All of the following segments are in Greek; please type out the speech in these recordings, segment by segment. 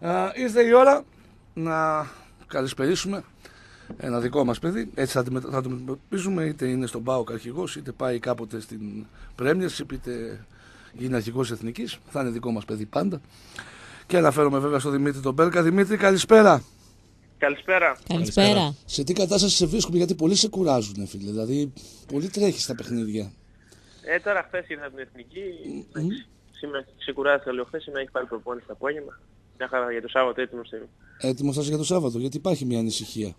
Α, ήρθε η ώρα να καλησπερίσουμε ένα δικό μας παιδί. Έτσι θα, αντιμε- θα το αντιμετωπίζουμε είτε είναι στον ΠΑΟΚ αρχηγός, είτε πάει κάποτε στην Πρέμιερσιπ, είτε γίνει αρχηγός εθνικής. Θα είναι δικό μας παιδί πάντα. Και αναφέρομαι βέβαια στον Δημήτρη τον Μπέρκα. Δημήτρη, καλησπέρα. Καλησπέρα. Καλησπέρα. Σε τι κατάσταση σε βρίσκουμε, γιατί πολλοί σε κουράζουν, φίλε. Δηλαδή, πολύ τρέχει στα παιχνίδια. Ε, τώρα χθες ήρθα από την Εθνική. Εντάξει, Σήμερα ξεκουράστηκα λίγο χθες, σήμερα έχει πάρει προπόνηση το απόγευμα. Μια χαρά για το Σάββατο έτοιμο είμαι. Έτοιμος θα είσαι για το Σάββατο, γιατί υπάρχει μια ανησυχία.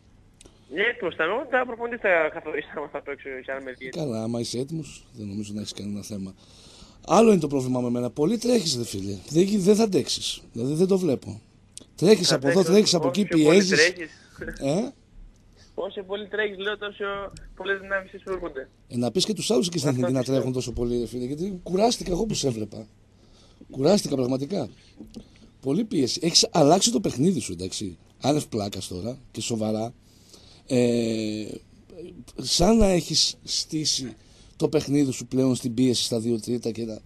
Ναι, έτοιμος θα είμαι. Εγώ Τα προπονητή θα καθορίσει άμα θα παίξω και αν με δει. Καλά, άμα είσαι έτοιμος, δεν νομίζω να έχεις κανένα θέμα. Άλλο είναι το πρόβλημα με μένα. Πολύ τρέχεις, δε φίλε. Δεν, γι- δεν θα αντέξεις. Δηλαδή δεν το βλέπω. Τρέχεις Θα από εδώ, παίξω, τρέχεις από όσο εκεί, πιο πολύ πιέζεις. τρέχεις, Ε; Όσο πολύ τρέχεις λέω τόσο πολλές δυνάμεις εισπρέπονται. ε, να πεις και τους άλλους εκεί στην εθνική να τρέχουν τόσο πολύ, ρε φίλε. Γιατί κουράστηκα εγώ που σε έβλεπα. Κουράστηκα πραγματικά. Πολύ πίεση. Έχεις αλλάξει το παιχνίδι σου, εντάξει. Άνευ πλάκας τώρα και σοβαρά. Ε, σαν να έχεις στήσει το παιχνίδι σου πλέον στην πίεση στα δύο τρίτα και να,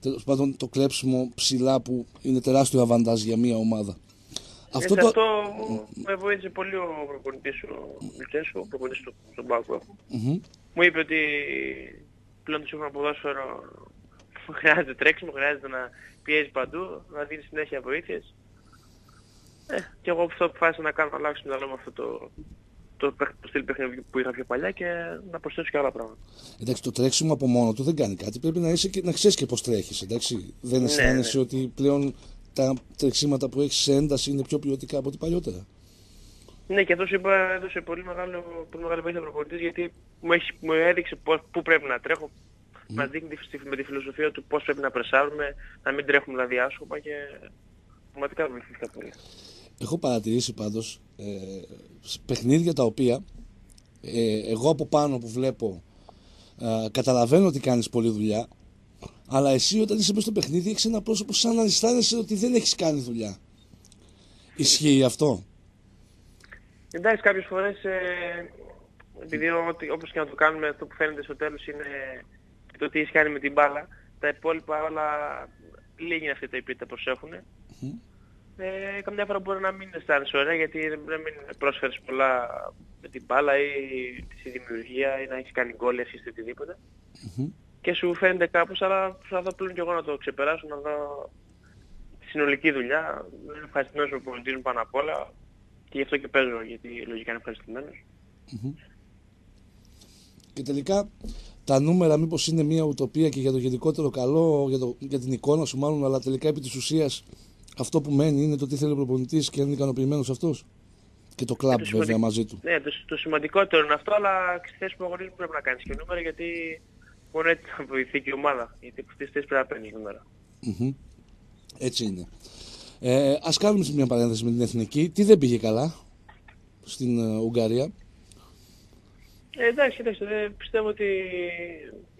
τέλος πάντων το κλέψιμο ψηλά που είναι τεράστιο αβαντάζ για μια ομάδα. Αυτό Αυτό, το... αυτό μου- με βοήθησε πολύ ο προπονητής ο Λουτσέσου, ο προπονητής του, στον Πάκου που έχω. Μμμ. Μου είπε ότι πλέον το σύγχρονο ποδόσφαιρο χρειάζεται τρέξιμο, χρειάζεται να πιέζει παντού, να δίνει συνέχεια βοήθειες. Ε, και εγώ αυτό αποφάσισα να κάνω να αλλάξω το μυαλό μου αυτό το, το, παιχ- το στυλ παιχνιδιού που είχα πιο παλιά και να προσθέσω και άλλα πράγματα. Εντάξει, το τρέξιμο από μόνο του δεν κάνει κάτι. Πρέπει να, είσαι και, να ξέρεις και πώς τρέχεις. Δεν Ναι, αισθάνεσαι ναι. ότι πλέον τα τρεξίματα που έχεις σε ένταση είναι πιο ποιοτικά από ό,τι παλιότερα. Ναι, και αυτό σου είπα έδωσε πολύ, μεγάλο, πολύ μεγάλη βοήθεια ο προπονητής γιατί μου, έχει, μου έδειξε πώς, πού πρέπει να τρέχω. Μας δείχνει τη- με τη φιλοσοφία του πώς πρέπει να πρεσάρουμε, να μην τρέχουμε δηλαδή άσχοπα και πραγματικά βοηθήθηκα πολύ. Έχω παρατηρήσει πάντως ε, σε παιχνίδια τα οποία ε, εγώ από πάνω που βλέπω ε, καταλαβαίνω ότι κάνεις πολλή δουλειά αλλά εσύ όταν είσαι μέσα στο παιχνίδι έχεις ένα πρόσωπο σαν να αισθάνεσαι ότι δεν έχεις κάνει δουλειά. Ισχύει αυτό; Εντάξει, κάποιες φορές, ε, επειδή ό,τι- όπως και να το κάνουμε, αυτό που φαίνεται στο τέλος είναι το τι έχει κάνει με την μπάλα, τα υπόλοιπα όλα λίγοι είναι αυτοί τα οποίοι τα προσέχουν. Μμμ. Ε, καμιά φορά μπορεί να μην αισθάνεσαι ωραία γιατί δεν να μην πρόσφερες πολλά με την μπάλα ή στη δημιουργία ή να έχεις κάνει γκόλ ή assist ή οτιδήποτε. Μμμ. Και σου φαίνεται κάπως, αλλά προσπαθώ πλέον και εγώ να το ξεπεράσω, να δω τη συνολική δουλειά. Είμαι ευχαριστημένος με τον πολιτή μου πάνω απ' όλα και γι' αυτό και παίζω, γιατί λογικά είναι ευχαριστημένος. Και τελικά τα νούμερα μήπως είναι μια ουτοπία και για το γενικότερο καλό, για, το, για την εικόνα σου μάλλον, αλλά τελικά επί της ουσίας αυτό που μένει είναι το τι θέλει ο προπονητής και αν είναι ικανοποιημένος αυτός. Και το κλαμπ το βέβαια σημαντικό- μαζί του. Ναι, το, το σημαντικότερο είναι αυτό, αλλά στις θέσεις που αγωνίζουν πρέπει να κάνεις και νούμερα γιατί μόνο έτσι θα βοηθεί και η ομάδα. Γιατί από τις θέσεις πρέπει να παίρνεις νούμερα. Μμμ. Έτσι είναι. Ε, ας κάνουμε μια παρένθεση με την Εθνική. Τι δεν πήγε καλά στην ε, Ουγγαρία; Ε, εντάξει, κοιτάξτε, δεν πιστεύω ότι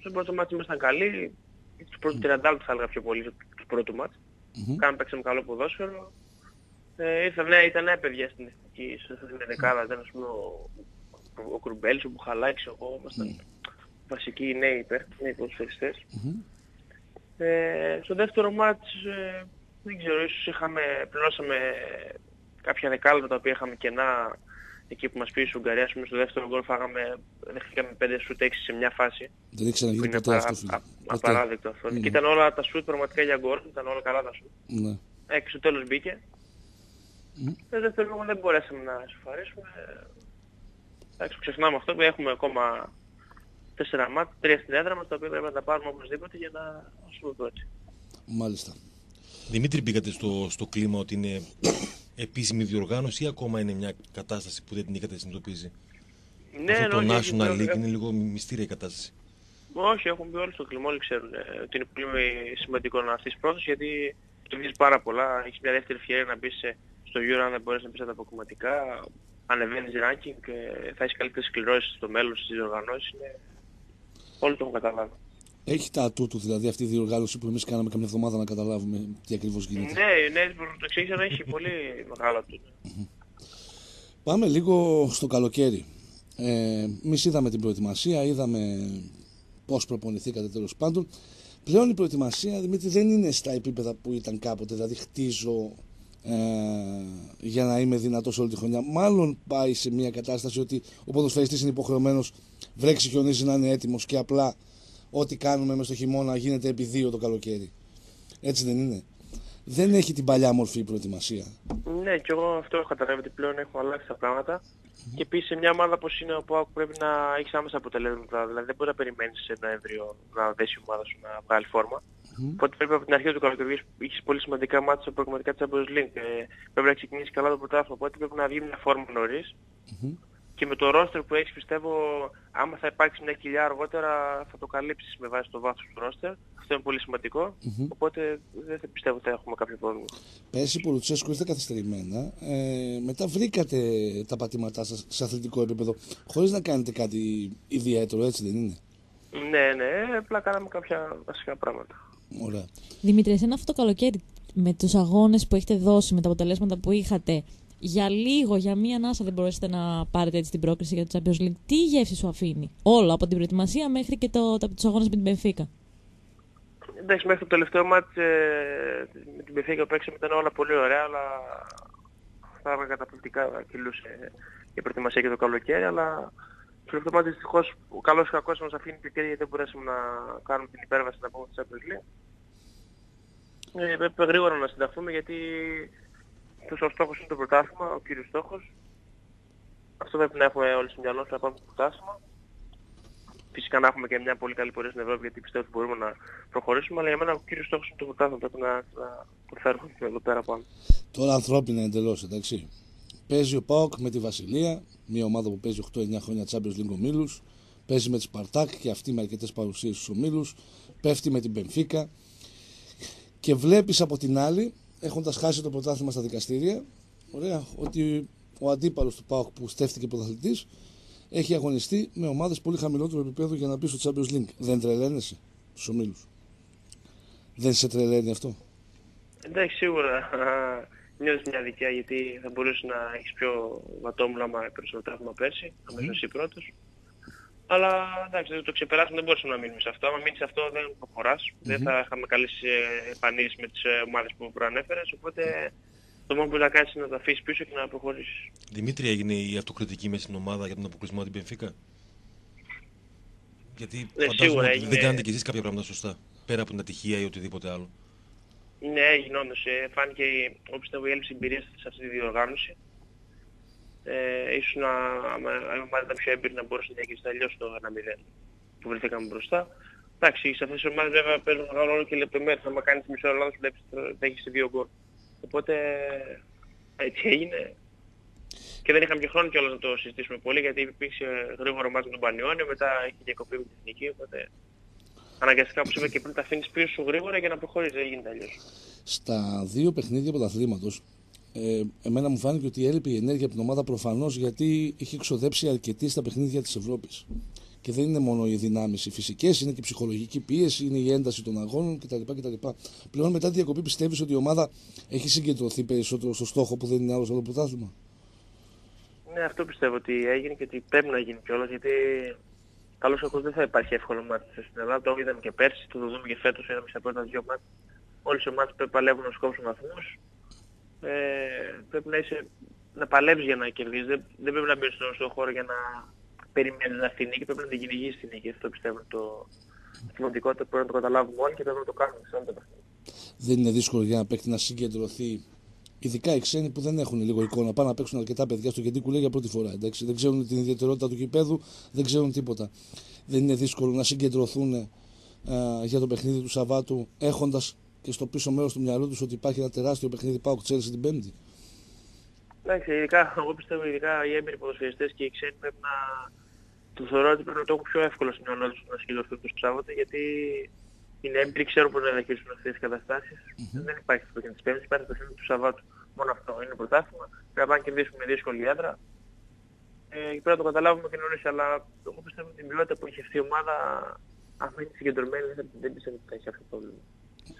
στο πρώτο μάτι ήμασταν καλοί. Στους πρώτους 30 λεπτά θα έλεγα πιο πολύ τους πρώτου μάτς. Μμμ. Κάναμε παίξαμε καλό ποδόσφαιρο. Ε, ήρθαν, ναι, ήταν νέα παιδιά στην εθνική, στην δεκάδα. Ήταν ας πούμε ο, ο Κρουμπέλης, ο Μπουχαλάκης, εγώ, ήμασταν βασικοί νέοι υπέρ, νέοι ποδοσφαιριστές. Μμμ. Ε, στο δεύτερο μάτς, ε, δεν ξέρω, ίσως είχαμε, πληρώσαμε κάποια δεκάλεπτα τα οποία είχαμε κενά εκεί που μας πήγε η Ουγγαρία. Ας πούμε, στο δεύτερο γκολ φάγαμε, δεχτήκαμε 5 σουτ 6 σε μια φάση. Δεν ήξερα να Που γίνει είναι ποτέ απαρα- αυτός, φίλε. α- Ποτέ. απαράδεκτο αυτό. Ναι. Και ήταν όλα τα σουτ πραγματικά για γκολ, ήταν όλα καλά τα σουτ. Ναι. Ε, και στο τέλος μπήκε. Μμ. Στο δεύτερο γκολ δεν μπορέσαμε να σοφαρίσουμε. Εντάξει, ξεχνάμε αυτό που έχουμε ακόμα τέσσερα μάτια, τρία στην έδρα μας, τα οποία πρέπει να τα πάρουμε οπωσδήποτε για να ασούμε πρώτοι. Μάλιστα. Δημήτρη, μπήκατε στο, στο κλίμα ότι είναι επίσημη διοργάνωση ή ακόμα είναι μια κατάσταση που δεν την είχατε συνειδητοποιήσει; Ναι, Αυτό το ναι, όχι, National έχει- League είναι λίγο μυστήρια η κατάσταση. Όχι, έχουν πει όλοι στο κλίμα, όλοι ξέρουν ε, ότι είναι πολύ σημαντικό να έρθεις πρώτος γιατί κερδίζεις πάρα πολλά. Έχεις μια δεύτερη ευκαιρία να μπεις σε- στο Euro αν δεν μπορείς να μπεις από κομματικά. Ανεβαίνεις ranking και θα έχεις καλύτερες σκληρώσεις στο μέλλον στις διοργανώσεις. Είναι... Όλοι το έχουν καταλάβει. Έχει τα ατού του δηλαδή αυτή η διοργάνωση που εμείς κάναμε καμιά εβδομάδα να καταλάβουμε τι ακριβώς γίνεται. Ναι, ναι, το εξήγησα να έχει πολύ μεγάλο του. Πάμε λίγο στο καλοκαίρι. Ε, Εμείς είδαμε την προετοιμασία, είδαμε πώς προπονηθήκατε τέλος πάντων. Πλέον η προετοιμασία, Δημήτρη, δεν είναι στα επίπεδα που ήταν κάποτε. Δηλαδή, χτίζω ε, για να είμαι δυνατός όλη τη χρονιά. Μάλλον πάει σε μια κατάσταση ότι ο ποδοσφαιριστής είναι υποχρεωμένος βρέξει χιονίζει να είναι έτοιμος και απλά ό,τι κάνουμε μες στο χειμώνα γίνεται επί δύο το καλοκαίρι. Έτσι δεν είναι. Δεν έχει την παλιά μορφή η προετοιμασία. Ναι, και εγώ αυτό έχω καταλάβει ότι πλέον έχουν αλλάξει τα πράγματα. Mm-hmm. Και επίσης σε μια ομάδα όπως είναι ο ΠΑΟΚ πρέπει να έχεις άμεσα αποτελέσματα. Δηλαδή δεν μπορεί να περιμένεις σε Νοέμβριο να δέσει η ομάδα σου να βγάλει φόρμα. Mm-hmm. Οπότε πρέπει από την αρχή του καλοκαιριού έχεις πολύ σημαντικά μάτια στο προγραμματικά της Champions League. Ε, πρέπει να ξεκινήσεις καλά το πρωτάθλημα. Οπότε πρέπει να βγει μια φόρμα νωρίς. Mm-hmm και με το ρόστερ που έχεις πιστεύω άμα θα υπάρξει μια κοιλιά αργότερα θα το καλύψεις με βάση το βάθος του ρόστερ. Αυτό είναι πολύ Οπότε δεν θα πιστεύω ότι θα έχουμε κάποιο πρόβλημα. Πέρσι που Λουτσέσκου ήρθε καθυστερημένα. Ε, μετά βρήκατε τα πατήματά σας σε αθλητικό επίπεδο χωρίς να κάνετε κάτι ιδιαίτερο, έτσι δεν είναι; Ναι, ναι, απλά κάναμε κάποια βασικά πράγματα. Ωραία. Δημήτρη, εσένα αυτό το καλοκαίρι με τους αγώνες που έχετε δώσει, με τα αποτελέσματα που είχατε, για λίγο, για μία ανάσα δεν μπορέσετε να πάρετε έτσι την πρόκληση για το Champions League. Τι γεύση σου αφήνει, όλο από την προετοιμασία μέχρι και το, το, τους αγώνες με την Benfica. Εντάξει, μέχρι το τελευταίο μάτς ε, με την Benfica που παίξαμε ήταν όλα πολύ ωραία, αλλά θα έλεγα καταπληκτικά κυλούσε η προετοιμασία και το καλοκαίρι, αλλά στο τελευταίο μάτς δυστυχώς ο καλός κακός μας αφήνει κριτήρια γιατί δεν μπορέσαμε να κάνουμε την υπέρβαση να πούμε στο Champions League. Ε, πρέπει γρήγορα να συνταχθούμε γιατί ο στόχος είναι το πρωτάθλημα, ο κύριος στόχος. Αυτό πρέπει να έχουμε όλοι στο μυαλό να πάμε στο πρωτάθλημα. Φυσικά να έχουμε και μια πολύ καλή πορεία στην Ευρώπη γιατί πιστεύω ότι μπορούμε να προχωρήσουμε, αλλά για μένα ο κύριος στόχος είναι το πρωτάθλημα, πρέπει να, να προφέρουμε εδώ πέρα πάνω. Τώρα ανθρώπινα εντελώς, εντάξει. Παίζει ο ΠΑΟΚ με τη Βασιλεία, μια ομάδα που παίζει 8-9 χρόνια Champions League ομίλους. Παίζει με τη Σπαρτάκ και αυτή με αρκετές παρουσίες στους ομίλου. Πέφτει με την Πενφύκα. Και βλέπεις από την άλλη έχοντας χάσει το πρωτάθλημα στα δικαστήρια, ωραία, ότι ο αντίπαλος του ΠΑΟΚ που στέφτηκε πρωταθλητής έχει αγωνιστεί με ομάδες πολύ χαμηλότερου επίπεδου για να μπει στο Champions League. Δεν τρελαίνεσαι στους ομίλους. Δεν σε τρελαίνει αυτό; Εντάξει, σίγουρα νιώθεις μια δικιά γιατί θα μπορούσε να έχεις πιο βατόμουλα μα περισσότερο τραύμα πέρσι, αμέσως εσύ πρώτος. Αλλά εντάξει, το ξεπεράσουμε, δεν μπορούσαμε να μείνουμε σε αυτό. Αν μείνεις σε αυτό δεν προχωράς. Mm-hmm. Δεν θα είχαμε καλές ε, εμφανίσεις με τις ε, ομάδες που προανέφερες. Οπότε το μόνο που θα κάνεις είναι να τα αφήσεις πίσω και να προχωρήσεις. Δημήτρη, έγινε η αυτοκριτική μέσα στην ομάδα για τον αποκλεισμό την Πενφύκα; Γιατί ναι, φαντάζομαι ότι έγινε... δεν κάνετε κι εσείς κάποια πράγματα σωστά. Πέρα από την ατυχία ή οτιδήποτε άλλο. Ναι, έγινε όντως. Ε, φάνηκε, όπως πιστεύω, η έλλειψη εμπειρίας σε αυτή τη διοργάνωση ε, ίσως να, αν ήταν πιο έμπειρη να μπορούσε να διαχειριστεί αλλιώς το 1-0 που βρεθήκαμε μπροστά. Εντάξει, σε αυτές τις ομάδες βέβαια παίζουν μεγάλο ρόλο και λεπτομέρειες. Αν κάνεις μισό λάθος βλέπεις ότι έχεις δύο γκολ. Οπότε έτσι έγινε. Και δεν είχαμε και χρόνο κιόλας να το συζητήσουμε πολύ γιατί υπήρξε γρήγορο μάτι με τον Πανιόνιο, μετά έχει διακοπή με την εθνική, οπότε αναγκαστικά όπως είπα και πριν τα αφήνεις πίσω σου γρήγορα για να προχωρήσεις, δεν γίνεται αλλιώς. Στα δύο παιχνίδια πρωταθλήματος ε, εμένα μου φάνηκε ότι έλειπε η ενέργεια από την ομάδα προφανώς γιατί είχε ξοδέψει αρκετή στα παιχνίδια της Ευρώπης. Και δεν είναι μόνο οι δυνάμεις οι φυσικές, είναι και η ψυχολογική πίεση, είναι η ένταση των αγώνων κτλ. κτλ. Πλέον μετά τη διακοπή πιστεύεις ότι η ομάδα έχει συγκεντρωθεί περισσότερο στο στόχο που δεν είναι άλλο το πρωτάθλημα; Ναι, αυτό πιστεύω ότι έγινε και ότι πρέπει να γίνει κιόλας γιατί καλώ κακό δεν θα υπάρχει εύκολο μάτι στην Ελλάδα. Το είδαμε και πέρσι, το δούμε και φέτος, είδαμε στα πρώτα δύο μάτια. Όλες οι ομάδες πρέπει να παλεύουν να σκόψουν βαθμούς ε, πρέπει να, είσαι, να παλεύεις για να κερδίσεις. Δεν, δεν πρέπει να μπεις στον χώρο για να περιμένεις να στη νίκη, πρέπει να την κυνηγήσεις στη νίκη. Αυτό πιστεύω το σημαντικότερο πρέπει να το καταλάβουμε όλοι και πρέπει να το κάνουμε σε όλα τα παιχνίδια. Δεν είναι δύσκολο για ένα παίκτη να συγκεντρωθεί Ειδικά οι ξένοι που δεν έχουν λίγο εικόνα, πάνε να παίξουν αρκετά παιδιά στο κεντρικό για πρώτη φορά. Εντάξει. Δεν ξέρουν την ιδιαιτερότητα του κηπέδου, δεν ξέρουν τίποτα. Δεν είναι δύσκολο να συγκεντρωθούν ε, για το παιχνίδι του Σαββάτου έχοντας και στο πίσω μέρος του μυαλού τους ότι υπάρχει ένα τεράστιο παιχνίδι πάω Τσέλσι την Πέμπτη. Εντάξει, ειδικά, εγώ πιστεύω ειδικά οι έμπειροι ποδοσφαιριστές και οι ξένοι πρέπει να τους θεωρώ ότι πρέπει να το έχουν πιο εύκολο στο μυαλό τους να συγκεντρωθούν τους Σάββατο γιατί είναι έμπειροι, ξέρουν πώς να διαχειριστούν αυτές τις καταστάσεις. Mm-hmm. Δεν υπάρχει το παιχνίδι της Πέμπτης, υπάρχει το παιχνίδι του Σαββάτου. Μόνο αυτό είναι πρωτάθλημα. Πρέπει να πάνε κερδίσουμε με δύσκολη έδρα. Ε, πρέπει να το καταλάβουμε και νωρίς, αλλά εγώ πιστεύω ότι την ποιότητα που έχει αυτή η ομάδα αν είναι συγκεντρωμένη δεν πιστεύω ότι θα έχει αυτό το πρόβλημα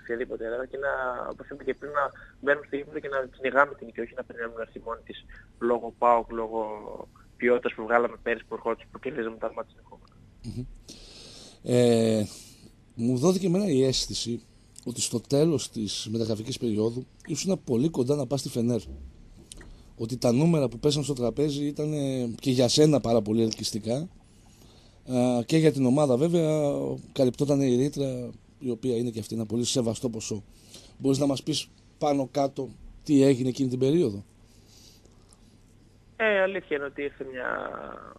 οποιαδήποτε έδρα και να, όπως είπα και πριν, να μπαίνουμε στο γήπεδο και να κυνηγάμε την και όχι να περιμένουμε να έρθει μόνη της λόγω ΠΑΟΚ, λόγω ποιότητας που βγάλαμε πέρυσι που ερχόντουσαν που κερδίζαμε τα μάτια συνεχόμενα. Ε, μου δόθηκε εμένα η αίσθηση ότι στο τέλος της μεταγραφικής περίοδου ήσουν πολύ κοντά να πας στη Φενέρ. Ότι τα νούμερα που πέσαν στο τραπέζι ήταν ε, και για σένα πάρα πολύ ελκυστικά ε, και για την ομάδα βέβαια καλυπτόταν η ρήτρα η οποία είναι και αυτή ένα πολύ σεβαστό ποσό. Μπορείς να μας πεις πάνω κάτω τι έγινε εκείνη την περίοδο; Ε, αλήθεια είναι ότι ήρθε, μια...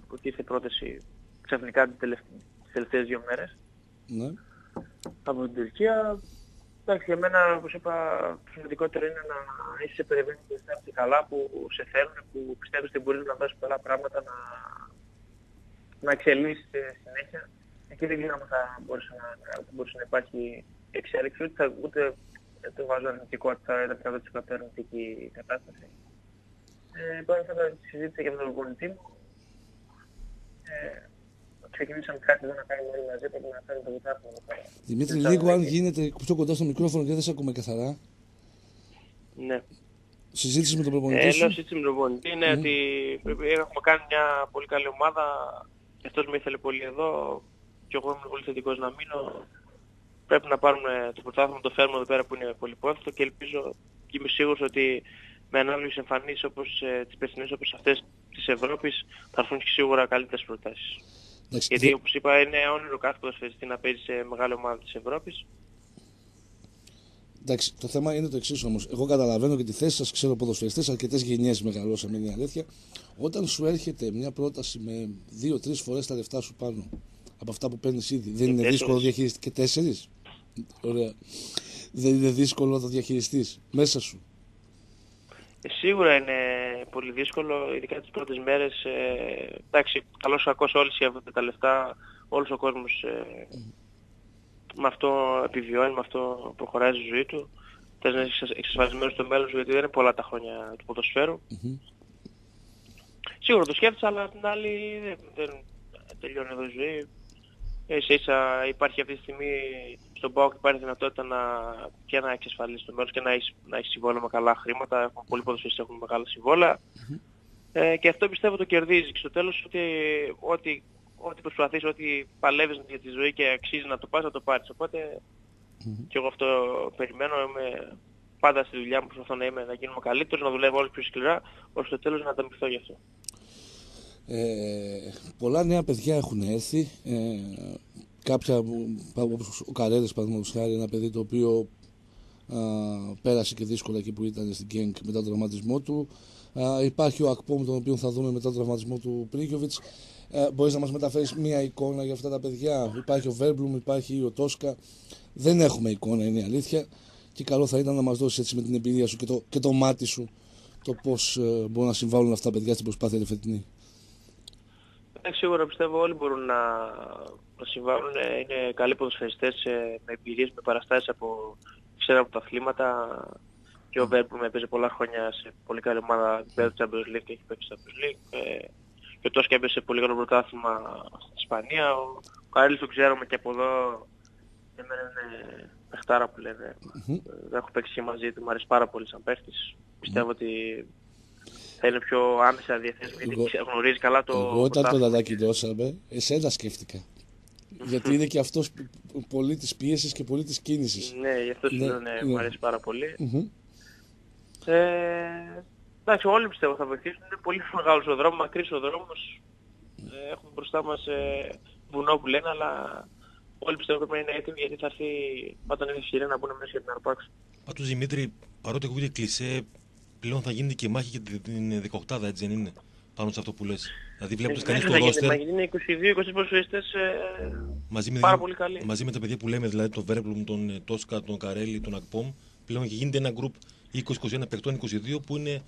ότι ήρθε πρόταση ξαφνικά τις τελευταίες δύο μέρες. Ναι. Από την Τουρκία. Εντάξει, για μένα, όπως είπα, το σημαντικότερο είναι να είσαι περιμένει και αισθάνεσαι καλά που σε θέλουν, που πιστεύεις ότι μπορείς να δώσεις πολλά πράγματα, να, να εξελίσσεις συνέχεια. Εκεί δεν ξέρω αν θα μπορούσε να, μπορούσε να υπάρχει εξέλιξη, ούτε, ούτε το βάζω αρνητικό ότι θα ήταν 100% αρνητική κατάσταση. Ε, τώρα θα τα συζήτησα και με τον προπονητή μου. Ε, ξεκινήσαμε κάτι εδώ να κάνουμε όλοι μαζί, πρέπει να φέρουμε το βουτάθμο εδώ πέρα. Δημήτρη, λίγο αν γίνεται πιο κοντά στο μικρόφωνο και δεν σε ακούμε καθαρά. Ναι. Συζήτηση με τον προπονητή Ε, σου; λέω συζήτηση με τον προπονητή είναι ότι πρέπει, έχουμε κάνει μια πολύ καλή ομάδα. Και αυτός με ήθελε πολύ εδώ. Και εγώ είμαι πολύ θετικός να μείνω. Πρέπει να πάρουμε το πρωτάθλημα, το φέρουμε εδώ πέρα που είναι πολύ πόθητο και ελπίζω και είμαι σίγουρος ότι με ανάλογες εμφανίσεις όπως ε, τις περσινές όπως αυτές της Ευρώπης θα έρθουν και σίγουρα καλύτερες προτάσεις. Εντάξει, Γιατί δε- όπως είπα είναι όνειρο κάθε ποδοσφαιριστή να παίζει σε μεγάλη ομάδα της Ευρώπης. Εντάξει, το θέμα είναι το εξής όμως. Εγώ καταλαβαίνω και τη θέση σας, ξέρω ποδοσφαιριστές, αρκετές γενιές μεγαλώσαμε, είναι η αλήθεια. Όταν σου έρχεται μια πρόταση με δύο-τρει φορές τα λεφτά σου πάνω από αυτά που παίρνεις ήδη, δεν είναι τέσσερις. δύσκολο να διαχειριστείς. Και τέσσερις. Ωραία. Δεν είναι δύσκολο να το διαχειριστείς μέσα σου. Ε, Σίγουρα είναι πολύ δύσκολο, ειδικά τις πρώτες μέρες. Ε, εντάξει, καλώς ή κακώς όλοι σέβονται τα λεφτά, όλος ο κόσμος ε, με αυτό επιβιώνει, με αυτό προχωράει στη ζωή του. Θες να είσαι εξασφαλισμένος στο μέλλον σου, γιατί δεν είναι πολλά τα χρόνια του ποδοσφαίρου. Μμμ. Σίγουρα το σκέφτεσαι, αλλά απ' την άλλη δεν, δεν τελειώνει εδώ η ζωή. Ε, Ίσα ίσα υπάρχει αυτή τη στιγμή στον ΠΑΟΚ υπάρχει δυνατότητα να, και να εξασφαλίσει το μέλλον και να έχεις, να έχεις συμβόλαια με καλά χρήματα. Έχουν, πολλοί ποδοσφαιριστές έχουν μεγάλα συμβόλαια. Ε, και αυτό πιστεύω το κερδίζει. Και στο τέλος ότι ό,τι, ό,τι προσπαθείς, ό,τι παλεύεις για τη ζωή και αξίζει να το πας, να το πάρεις. Οπότε και εγώ αυτό περιμένω. Είμαι πάντα στη δουλειά μου προσπαθώ να, είμαι, να γίνουμε καλύτερος, να δουλεύω όλους πιο σκληρά, ώστε στο τέλος να ανταμυφθώ γι' αυτό. Ε, πολλά νέα παιδιά έχουν έρθει. Ε, κάποια, που- όπως ο Καρέλες παραδείγματος χάρη, ένα παιδί το οποίο α, πέρασε και δύσκολα εκεί που ήταν στην Γκένκ μετά τον τραυματισμό του. Α, υπάρχει ο Ακπόμ τον οποίο θα δούμε μετά τον τραυματισμό του Πρίγιοβιτς. Ε, μπορείς να μας μεταφέρεις μία εικόνα για αυτά τα παιδιά; Υπάρχει ο Βέρμπλουμ, υπάρχει ο Τόσκα. Δεν έχουμε εικόνα, είναι η αλήθεια. Και καλό θα ήταν να μας δώσεις έτσι με την εμπειρία σου και το, και το μάτι σου το πώς ε, μπορούν να συμβάλλουν αυτά τα παιδιά στην προσπάθεια τη φετινή. Ε, σίγουρα πιστεύω όλοι μπορούν να, να συμβάλλουν. Ε, Είναι καλοί ποδοσφαιριστές ε, με εμπειρίες, με παραστάσεις από ξέρα από τα αθλήματα. Και ο Βέρ που με παίζει πολλά χρόνια σε πολύ καλή ομάδα επίπεδου Champions League και έχει παίξει Champions League. Ε, και ο Τόσκα έπαιζε σε πολύ καλό πρωτάθλημα στην Ισπανία. Ο, ο Καρέλης το ξέρουμε και από εδώ. Εμένα είναι παιχτάρα που λένε. Ε, Έχω παίξει και μαζί του, μου αρέσει πάρα πολύ σαν παίχτης. Πιστεύω ότι θα είναι πιο άμεσα διαθέσιμο γιατί Εγώ- ξε- γνωρίζει καλά το Εγώ όταν τον πρωτάθλημα. ανακοινώσαμε, εσένα σκέφτηκα. Γιατί είναι και αυτός πολύ της πίεσης και πολύ της κίνησης. Ναι, γι' αυτό σου Ναι, λέω, ναι, ναι. μου αρέσει πάρα πολύ. Μμμ. Ε, εντάξει, όλοι πιστεύω θα βοηθήσουν. Είναι πολύ μεγάλος ο δρόμος, μακρύς ο δρόμος. Ε, έχουμε μπροστά μας ε, βουνό που λένε, αλλά όλοι πιστεύω πρέπει να είναι έτοιμοι γιατί θα έρθει όταν είναι ευκαιρία να μπουν μέσα για την αρπάξουν. Πάντως Δημήτρη, παρότι ακούγεται κλεισέ, πλέον θα γίνεται και μάχη για την 18 έτσι δεν είναι, πάνω σε αυτό που λες. Δηλαδή βλέποντας κανείς το να γίνεται, ρόστερ, μα είναι 22-23 ποδοσφαιριστές ε, μαζί με, πάρα δύο- πολύ καλοί. μαζί με τα παιδιά που λέμε, δηλαδή τον Βέρμπλουμ, τον ε, Τόσκα, τον Καρέλη, τον Ακπόμ, πλέον και γίνεται ένα γκρουπ 20-21 παικτών 22 που είναι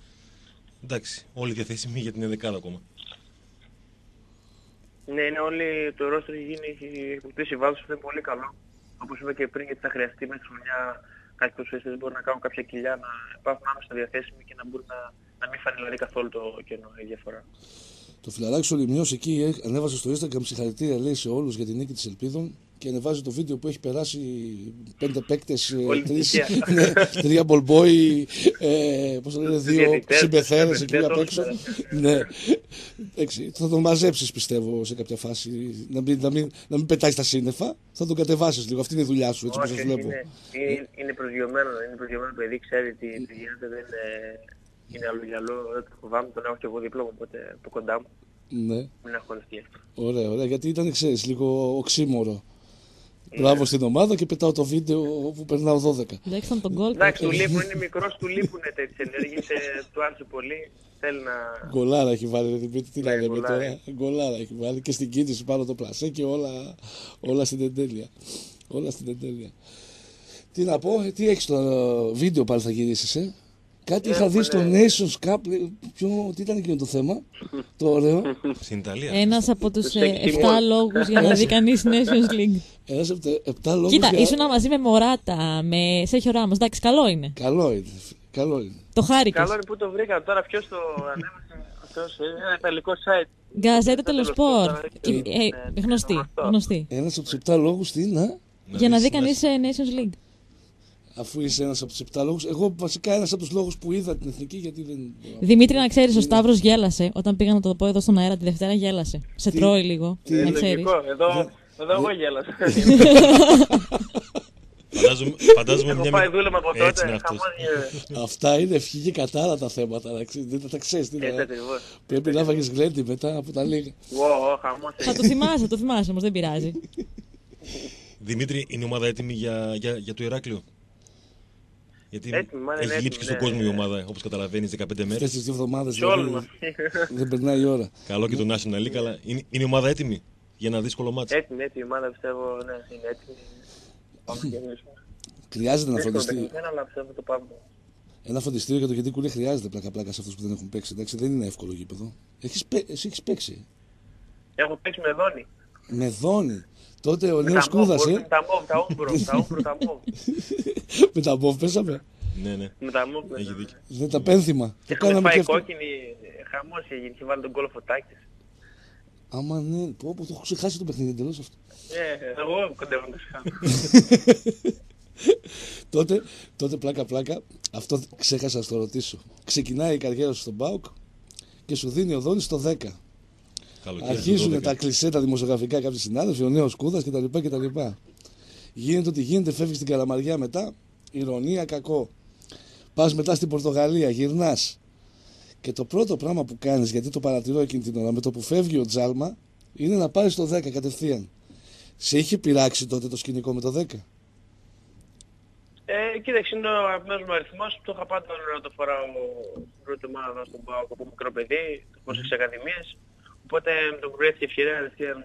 εντάξει, όλοι διαθέσιμοι για την 11 ακόμα. Ναι, είναι όλοι, το ρόστρο έχει γίνει, έχει αποκτήσει βάθος, αυτό είναι πολύ καλό. Όπως είπα και πριν, γιατί θα χρειαστεί μέσα στη χρονιά κάποιοι ποδοσφαιριστές μπορούν να κάνουν κάποια κοιλιά, να υπάρχουν άμεσα διαθέσιμοι και να μπορούν να, να μην φανεί δηλαδή καθόλου το κενό, η διαφορά. Το φιλαράκι ο Λιμιός εκεί ε, ανέβασε στο Instagram συγχαρητήρια λέει σε όλους για την νίκη της Ελπίδων. Και ανεβάζει το βίντεο που έχει περάσει πέντε παίκτες, Όλη την ηλικία. ναι, τρία μπολμπόι, ε, πώς το λένε, δύο Διαιτητές, συμπεθέρες εκεί διαιτητές, απ' όλοι έξω. πέρα. ναι. Εντάξει, θα τον μαζέψεις πιστεύω σε κάποια φάση. Να μην, να μην, να μην πετάει τα σύννεφα, θα τον κατεβάσεις λίγο. Αυτή είναι η δουλειά σου, έτσι όπως Όχι, βλέπω. είναι, είναι, είναι προσγειωμένο, είναι προσγειωμένο παιδί, ξέρει τι, τι γίνεται, δεν είναι, είναι αλλογιαλό, δεν το φοβάμαι, τον έχω και εγώ δίπλα μου, οπότε από κοντά μου, Ναι. μην αγχωνευτεί αυτό. Ωραία, ωραία. Γιατί ήταν, ξέρεις, λίγο οξύμορο. Μπράβο στην ομάδα και πετάω το βίντεο που περνάω 12. Εντάξει, ήταν τον γκολ. Εντάξει, του του. λείπουν, είναι μικρός, του λείπουν τέτοιες ενέργειες, ε, του άρεσε πολύ, θέλει να... Γκολάρα έχει βάλει, ρε Δημήτρη, τι Ναι, να λέμε γκολάρα. τώρα. Γκολάρα έχει βάλει και στην κίνηση πάνω το πλασέ και όλα, όλα στην εντέλεια. Όλα στην εντέλεια. Τι να πω, ε, τι έχεις το ε, βίντεο πάλι θα γυρίσεις, ε; Κάτι είχα δει στο Έχουμε- Nations Cup, ε, ποιο, τι ήταν εκείνο το θέμα, το ωραίο. Στην Ιταλία. Ένας από τους Τους έχει 7 μόνο. λόγους για να δει κανείς Nations League. Ένας από τα επτά λόγους Κοίτα, για- ήσουν μαζί με Μωράτα, με Σέχιο Ράμος. Εντάξει, καλό είναι. Καλό είναι, καλό είναι. Το χάρηκες. Καλό είναι που το βρήκα, τώρα ποιος το ανέβασε, αυτός, είναι ένα ιταλικό site. Γκαζέτα Το Τελοσπόρ. τώρα, Ε, ναι, ε, ναι, Γνωστή. γνωστό. γνωστή. Ένας από τους επτά λόγους τι να, Για να δεις δεις κανείς Nations League. Αφού είσαι ένας από τους επτά λόγους. Εγώ βασικά ένας από τους λόγους που είδα την εθνική γιατί δεν... Δημήτρη, να ξέρεις, ο Σταύρος γέλασε. Όταν πήγα να το πω εδώ στον αέρα τη Δευτέρα, γέλασε. Σε Τι- τρώει λίγο. τι- Να ξέρεις. Λογικό, εδώ, εδώ εγώ γέλασα. Φαντάζομαι, φαντάζομαι Έχω μια. πάει δούλευμα από Έτσι τότε, είναι αυτός. χαμός Αυτά είναι ευχή και κατάρα τα θέματα, να ξέρεις, δεν τα- τα ξέρεις. τι να- Έτσι ακριβώς. Πρέπει να φάγεις γλέντι μετά από τα λίγα. Ω, χαμός. Θα το θυμάσαι, θα το θυμάσαι όμως, δεν πειράζει. Δημήτρη, είναι η ομάδα έτοιμη για, για, για το Ηράκλειο; Γιατί Έτοιμη, μάλλον είναι έχει λείψει και στον έτοιμη, κόσμο η ναι. ομάδα, όπως καταλαβαίνεις, 15 Αυτές μέρες. τις δύο εβδομάδες Σε όλους δηλαδή, μας. δεν περνάει η ώρα. Καλό και το National League, αλλά είναι, είναι η ομάδα έτοιμη για ένα δύσκολο μάτς; Έτοιμη, έτοιμη η ομάδα πιστεύω, ναι, είναι έτοιμη. Πάμε και εμείς. Χρειάζεται να Δύσκολο φροντιστεί. παιχνίδι, αλλά πιστεύω το πάμε. Ένα φροντιστήριο για το γιατί κουλέ χρειάζεται πλάκα-πλάκα σε αυτούς που δεν έχουν παίξει. Εντάξει, δεν είναι εύκολο γήπεδο. Έχεις, παί- εσύ έχεις παίξει; Έχω παίξει με δόνι. Με δόνι. Τότε ο Με νέος τα μόβ, Κούδα, όχι ε. με τα μόβ, τα όμπρο, τα όμπρο, τα μόβ. με τα μπόβ πέσαμε. Ναι, ναι. Με τα μόβ. Έχει ναι, ναι. δίκιο. Δεν τα πένθυμα. Το Έχουμε κάναμε και φάει αυτό; κόκκινη, χαμός είχε γίνει, είχε βάλει τον κόλλο φωτάκης. Άμα ναι, πω, πω, το έχω ξεχάσει το παιχνίδι εντελώς αυτό. Ε, εγώ κοντεύω να το σχάνω. τότε, τότε πλάκα-πλάκα, αυτό ξέχασα να το ρωτήσω. Ξεκινάει η καριέρα σου στον Μπάουκ και σου δίνει ο Δόνης το 10. Καλοκαίρι. Αρχίζουν το 12. τα κλισέ, τα δημοσιογραφικά κάποιοι συνάδελφοι, ο νέος Κούδας κτλ, κτλ. Γίνεται ό,τι γίνεται, φεύγεις στην Καλαμαριά μετά, ηρωνία, κακό. Πας μετά στην Πορτογαλία, γυρνάς. Και το πρώτο πράγμα που κάνεις, γιατί το παρατηρώ εκείνη την ώρα, με το που φεύγει ο Τζάλμα, είναι να πάρεις το 10 κατευθείαν. Σε είχε πειράξει τότε το σκηνικό με το 10. Ε, κοίταξε, είναι ο αγαπημένος μου αριθμός. Το είχα πάντα να το φοράω στην πρώτη ομάδα στον ΠΑΟΚ από μικρό παιδί, το έχω στις ακαδημίες. Οπότε με το που βρέθηκε η ευκαιρία κατευθείαν ε,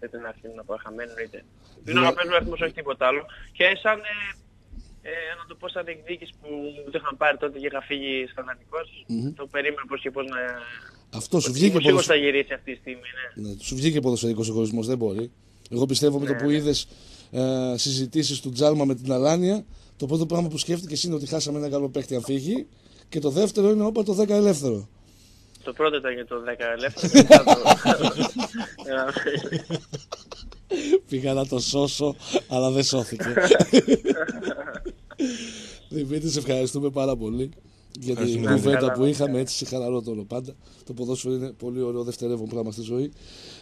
δεν την αφήνω να πω χαμένο εννοείται. Είναι ο αγαπημένος μου αριθμός, όχι τίποτα άλλο. Και σαν, ε, ε, να το πω σαν διεκδίκηση που μου το είχαν πάρει τότε και είχα φύγει σκανδαλικός, Μμμ. το περίμενα πώς και πώς να... Αυτό σου ότι βγήκε σίγουρα ποδοσ... θα γυρίσει αυτή τη στιγμή, ναι. ναι, σου βγήκε ποδοσφαιρικός εγωισμός, δεν μπορεί. Εγώ πιστεύω με το Ναι, που ναι. είδες ε, συζητήσεις του Τζάλμα με την Αλάνια, το πρώτο πράγμα που σκέφτηκε είναι ότι χάσαμε ένα καλό παίχτη αν φύγει. Και το δεύτερο είναι όπα το 10 ελεύθερο. Το πρώτο ήταν για το 10 ελεύθερο. και μετά το- Πήγα να το σώσω, αλλά δεν σώθηκε. Δημήτρη, σε ευχαριστούμε πάρα πολύ για την Ευχαριστούμε. κουβέντα Καλά, που να είχαμε. είστε. Έτσι σε χαλαρό τόνο πάντα. Το ποδόσφαιρο είναι πολύ ωραίο δευτερεύον πράγμα στη ζωή.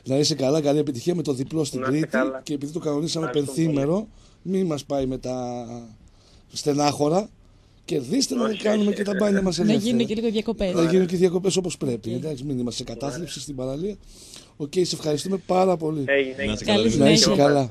Να είσαι καλά, καλή επιτυχία με το διπλό στην Να είστε Κρήτη. καλά. Και επειδή το κανονίσαμε Ευχαριστώ πενθήμερο, μην μας πάει με τα στενάχωρα. Κερδίστε να Όχι, κάνουμε όχι. και τα μπάνια μας Να ελεύθερα. γίνουν και λίγο διακοπές. Να γίνουν και διακοπές όπως πρέπει. Εντάξει, μην είμαστε σε κατάθλιψη στην παραλία. Οκ, σε ευχαριστούμε πάρα πολύ. Έγινε, Να έγινε. είστε καλά, Καλή Δημήτρη. Να είσαι συνέχεια. καλά.